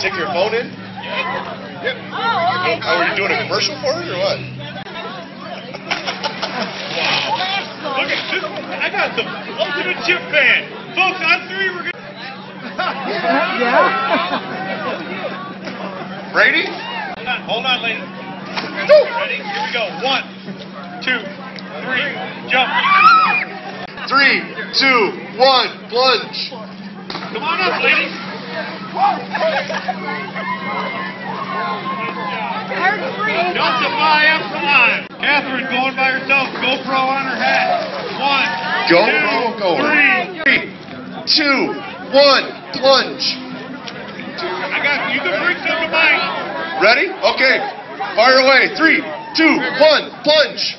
Take your phone in? Yep. Oh, are you doing a commercial for it or what? Look at this. I got the ultimate chip band. Folks, on three, we're going to. yeah. Brady? Hold on, hold on, ladies. Ready? Here we go. One, two, three, jump. Three, two, one, plunge. Come on up, ladies. Don't defy Epsilon. Catherine going by herself. GoPro on her hat. One, GoPro two, going. three. Three, two, one, plunge. I got. You can bring some to mine. Ready? Okay. Fire away. Three, two, one, plunge.